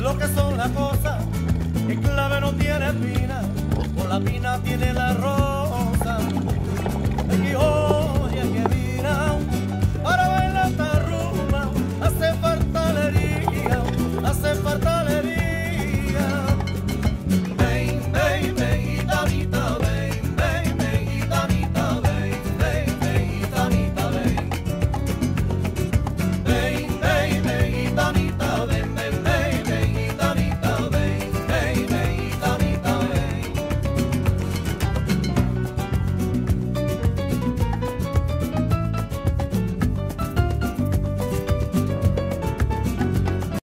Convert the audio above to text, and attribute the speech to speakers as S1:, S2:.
S1: lo que son las cosas. El clave no tiene pina, o la pina tiene la rosa.